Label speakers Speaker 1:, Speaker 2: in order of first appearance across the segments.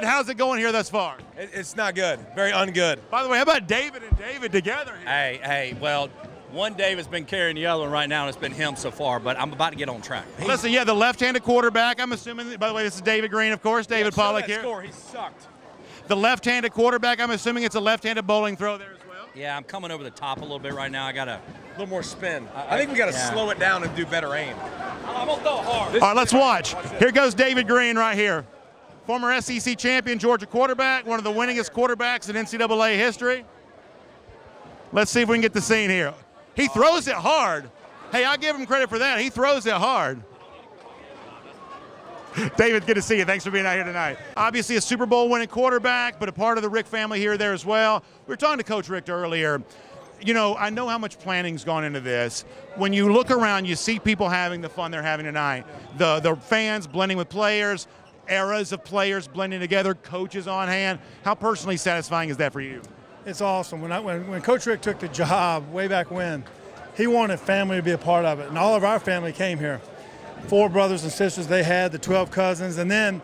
Speaker 1: David, how's it going here thus far?
Speaker 2: It's not good. Very ungood.
Speaker 1: By the way, how about David and David together here?
Speaker 3: Hey, hey, well, one David's been carrying the other one right now, and it's been him so far, but I'm about to get on track.
Speaker 1: Listen, yeah, the left-handed quarterback. I'm assuming. By the way, this is David Greene, of course. David
Speaker 2: Show Pollack
Speaker 1: here.
Speaker 2: Score. He sucked.
Speaker 1: The left-handed quarterback. I'm assuming it's a left-handed bowling throw there as well.
Speaker 3: Yeah, I'm coming over the top a little bit right now. I got.
Speaker 2: A little more spin. I think we got to
Speaker 3: yeah.
Speaker 2: slow it down and do better aim.
Speaker 3: I'm going to throw hard.
Speaker 1: All right, let's watch. Here goes David Greene right here. Former SEC champion, Georgia quarterback, one of the winningest quarterbacks in NCAA history. Let's see if we can get the scene here. He throws it hard. Hey, I give him credit for that. He throws it hard. David, good to see you. Thanks for being out here tonight. Obviously, a Super Bowl winning quarterback, but a part of the Richt family here there as well. We were talking to Coach Richt earlier. You know, I know how much planning's gone into this. When you look around, you see people having the fun they're having tonight. The the fans blending with players, eras of players blending together, coaches on hand. How personally satisfying is that for you?
Speaker 4: It's awesome. When, I, when, when Coach Richt took the job way back when, he wanted family to be a part of it. And all of our family came here. Four brothers and sisters they had, the 12 cousins. And then,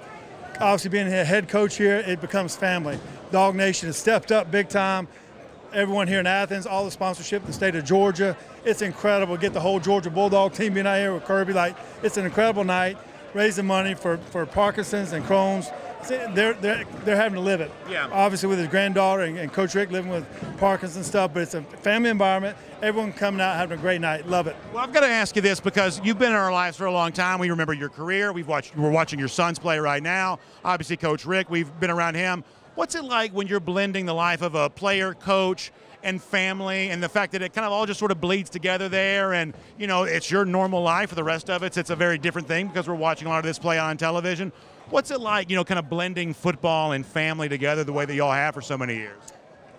Speaker 4: obviously, being a head coach here, it becomes family. DawgNation has stepped up big time. Everyone here in Athens, all the sponsorship the state of Georgia. It's incredible. Get the whole Georgia Bulldog team being out here with Kirby. Like, it's an incredible night. Raising money for, for Parkinson's and Crohn's. They're, they're, they're having to live it.
Speaker 1: Yeah.
Speaker 4: Obviously, with his granddaughter and, and Coach Richt living with Parkinson's stuff, but it's a family environment. Everyone coming out having a great night. Love it.
Speaker 1: Well, I've got to ask you this because you've been in our lives for a long time. We remember your career. We've watched. We're watching your sons play right now. Obviously, Coach Richt. We've been around him. What's it like when you're blending the life of a player, coach, and family, and the fact that it kind of all just sort of bleeds together there, and you know it's your normal life. For the rest of it, it's a very different thing because we're watching a lot of this play on television. What's it like, you know, kind of blending football and family together the way that y'all have for so many years?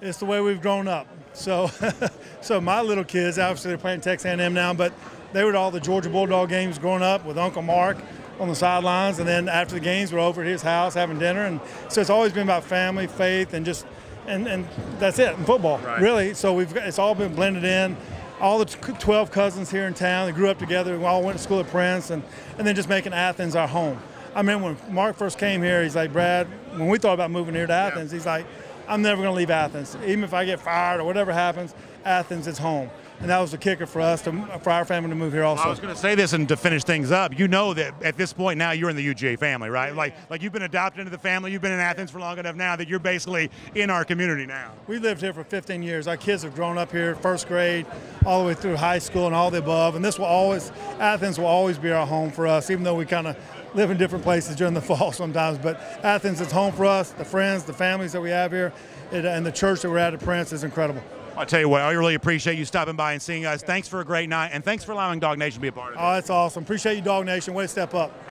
Speaker 4: It's the way we've grown up. So, so my little kids, obviously they're playing Texas A&M now, but they were at all the Georgia Bulldog games growing up with Uncle Mark on the sidelines, and then after the games, we're over at his house having dinner, and so it's always been about family, faith, and just, and and that's it in football,
Speaker 1: Right.
Speaker 4: really. So we've got, it's all been blended in. All the t- 12 cousins here in town, they grew up together. We all went to school at Prince, and and then just making Athens our home. I mean, when Mark first came here, he's like, Brad, when we thought about moving here to Athens, he's like, I'm never going to leave Athens. Even if I get fired or whatever happens, Athens is home. And that was the kicker for us, to, for our family to move here also.
Speaker 1: I was going to say this and to finish things up. You know that at this point now you're in the UGA family, right? Like, like you've been adopted into the family. You've been in Athens for long enough now that you're basically in our community now.
Speaker 4: We lived here for 15 years. Our kids have grown up here, first grade, all the way through high school and all the above. And this will always, Athens will always be our home for us, even though we kind of live in different places during the fall sometimes. But Athens is home for us. The friends, the families that we have here, and the church that we're at at Prince is incredible.
Speaker 1: I'll tell you what, I really appreciate you stopping by and seeing us. Thanks for a great night, and thanks for allowing DawgNation to be a part of it.
Speaker 4: Oh, that's awesome. Appreciate you, DawgNation. Way to step up.